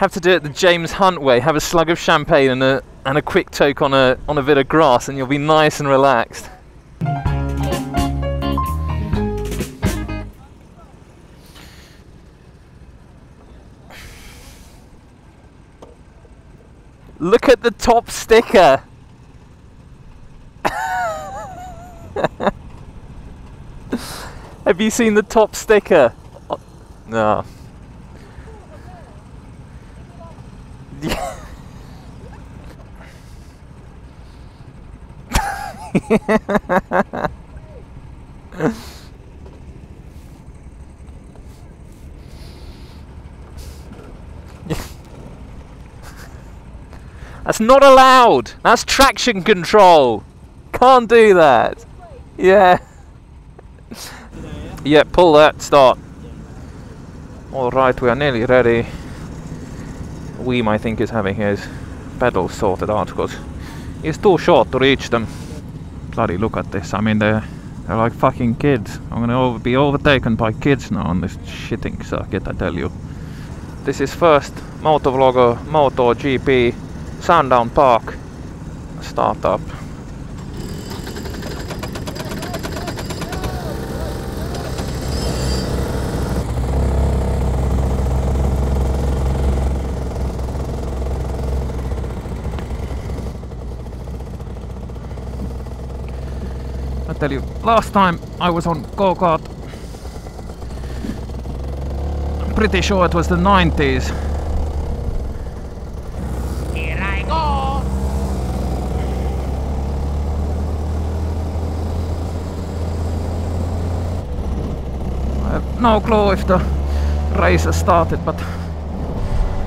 Have to do it the James Hunt way. Have a slug of champagne and a and a quick toke on a on a bit of grass, and you'll be nice and relaxed. Look at the top sticker. Have you seen the top sticker? Oh, That's not allowed. That's traction control. Can't do that. Yeah. Yeah, pull that, start. Alright, we are nearly ready. Weem, I think, is having his pedals sorted out because he's too short to reach them. Bloody look at this. I mean, they're, they're like fucking kids. I'm gonna over, be overtaken by kids now on this shitting circuit, I tell you. This is first Motovlogger MotoGP Sandown Park startup. Tell you, last time I was on go-kart, I'm pretty sure it was the 90s. Here I go. I have no clue if the race has started, but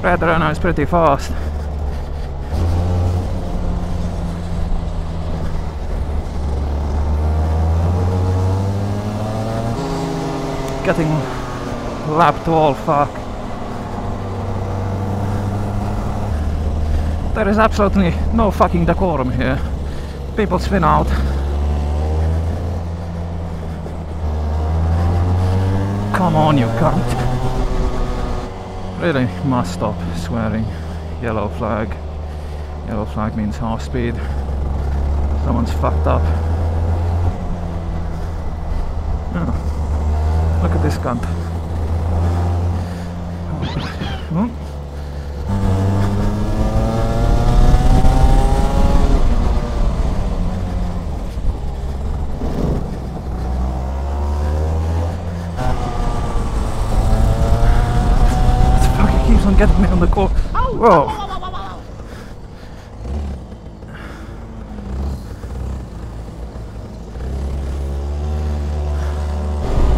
Red Renna is pretty fast. Getting lapped all fuck. There is absolutely no fucking decorum here. People spin out. Come on, you cunt. Really must stop swearing. Yellow flag. Yellow flag means half speed. Someone's fucked up. Oh. Look at this cunt. Hmm? This fucking keeps on getting me on the core. Whoa.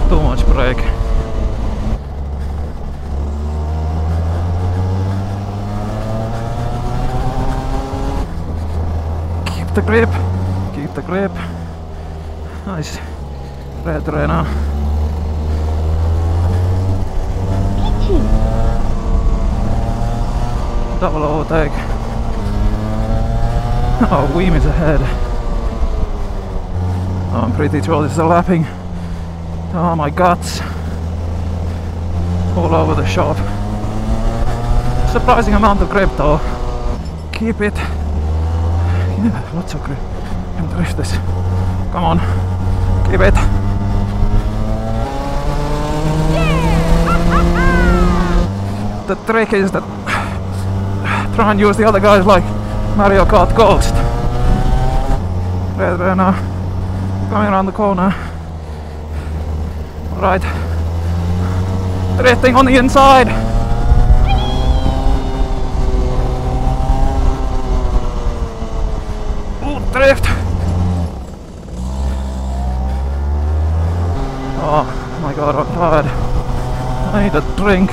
Too much brake. Keep the grip. Keep the grip. Nice. Red Renna. Double overtake. Oh, Weem is ahead. Oh, I'm pretty sure this is a lapping. Oh my guts. All over the shop. Surprising amount of grip though. Keep it. Yeah, grip. Can drift this. Come on. Keep it. The trick is that try and use the other guys like Mario Kart Ghost. Red Renna uh, coming around the corner. Alright. Drifting on the inside. Oh, drift. Oh my god, oh, I'm tired. I need a drink.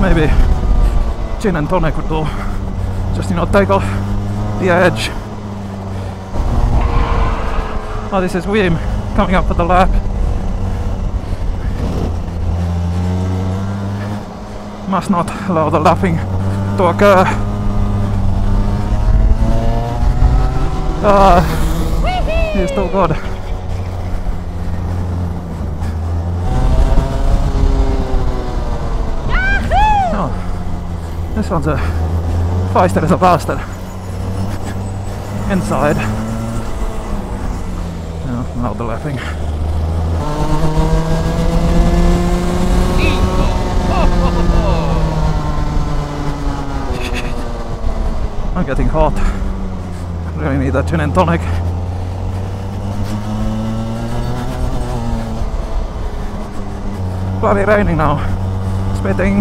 Maybe gin and tonic would do. Just, you know, take off the edge. Oh, this is William coming up for the lap. Must not allow the lapping to occur. Ah, he's still good. Oh, This one's a feisty as a bastard. Inside. No, I'll be laughing. I'm getting hot. Really need that gin and tonic. Bloody raining now. Spitting.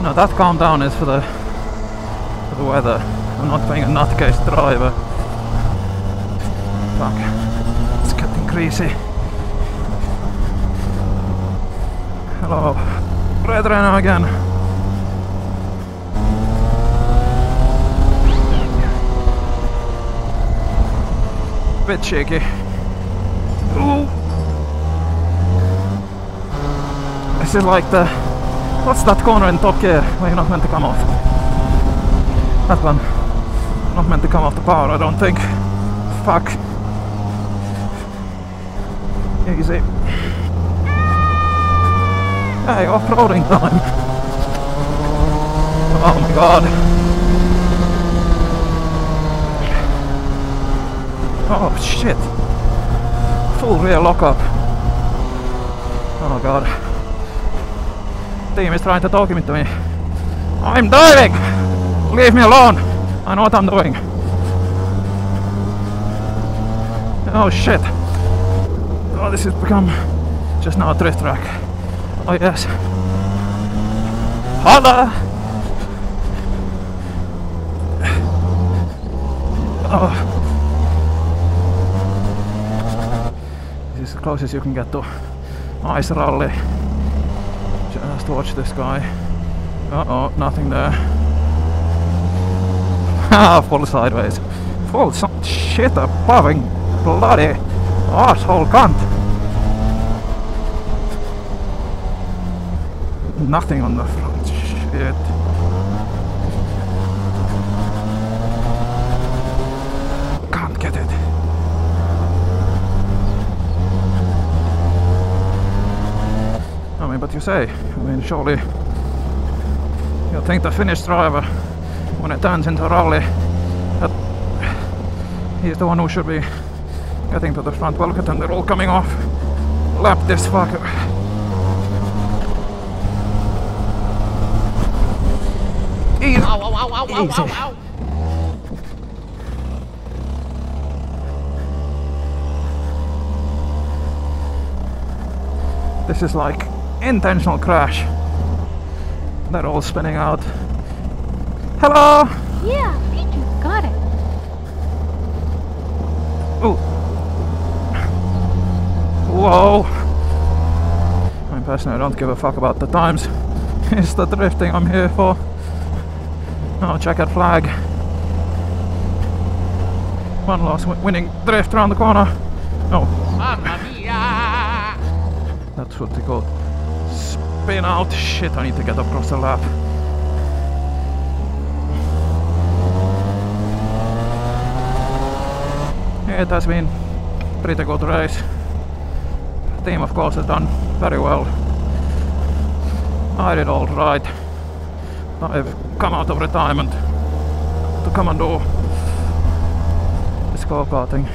No, that calm down is for the for the weather. I'm not being a nutcase driver. Fuck. It's getting greasy. Hello. Red Renna again. Bit shaky. Ooh. This is like the what's that corner in Top Gear where you're not meant to come off? That one. Not meant to come off the power, I don't think. Fuck. Easy. Hey, off-roading time. Oh my god. Oh shit. Full rear lockup. Oh god. Weem is trying to talk me to me. I'm driving! Leave me alone! I know what I'm doing. Oh shit. Oh, this has become just now a drift track. Oh yes. Holla! Oh. Is the closest you can get to ice rally. Just watch this guy. Uh oh, nothing there. Ah, fall sideways. Full some shit above bloody arsehole cunt. Nothing on the front. Shit. Can't get it. I mean, but you say, I mean, surely you think the Finnish driver, when it turns into rally, that he's the one who should be getting to the front. Well, look at them, they're all coming off. Lap this fucker. Easy. Ow, ow, ow, ow, ow, ow, ow. This is like intentional crash. They're all spinning out. Hello! Yeah, Peter, got it. Ooh. Whoa! I mean, personally, I don't give a fuck about the times. it's the drifting I'm here for. Oh, checkered flag. One last wi- winning drift around the corner. Oh, Mamma mia. that's what they call out. Shit, I need to get across the lap. It has been pretty good race. Weem of course has done very well. I did all right. I've come out of retirement to come and do this go-karting.